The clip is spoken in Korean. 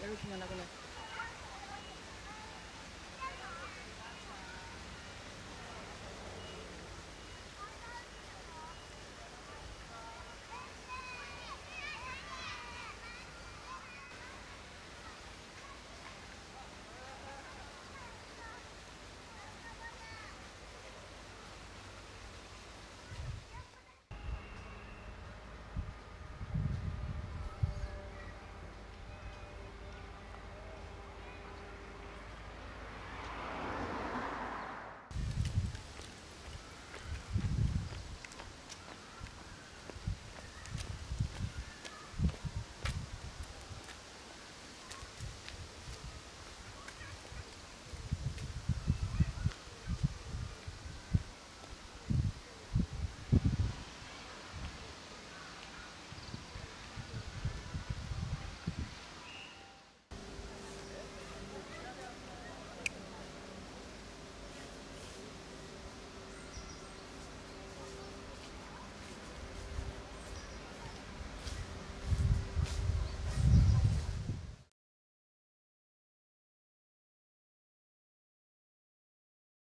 열심히 하나 그냥.